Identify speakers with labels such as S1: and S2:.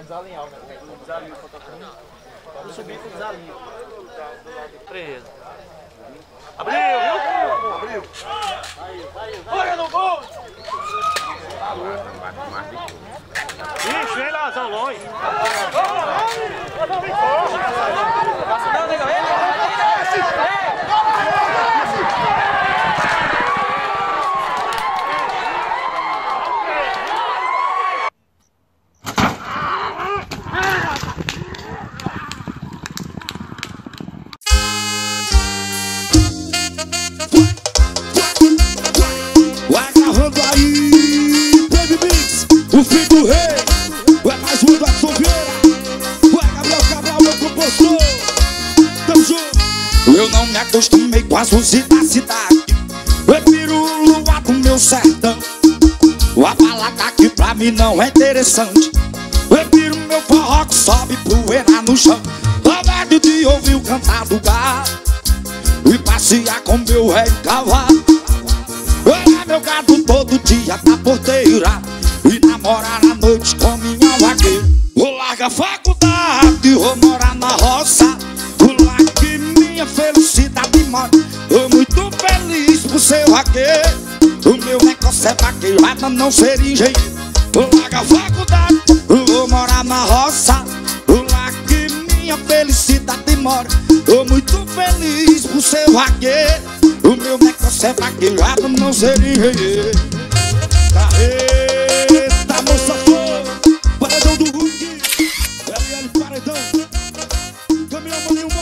S1: desalinhar o negócio. Desalinhar o fotocampo. Eu subi com desalinho.
S2: Preso. Abriu, viu?
S1: Abriu. Olha no gol!
S2: Ixi, vem lá, Zão longe.
S3: O filho do rei. Vai mais um do Edson Vieira. Vai Gabriel Cabral, meu compostor. Tamo junto. Eu não me acostumei com as luzes da cidade. Prefiro o luar do meu sertão. O abalaca aqui pra mim não é interessante. Prefiro meu forró que sobe poeira no chão. Medo de ouvir o cantar do gado. E passear com meu rei cavalo. Olha meu gado todo dia na porteira Namorar à noite com minha vaqueira Vou largar a faculdade, vou morar na roça. Vou largar que minha felicidade mora. Tô muito feliz por ser vaqueiro. O meu negócio é vaqueirada, não ser engenheiro. Vou largar a faculdade, vou morar na roça. Vou largar que minha felicidade mora. Tô muito feliz por ser vaqueiro. O meu negócio é vaqueirada, não ser engenheiro Paredão Caminhão Maninho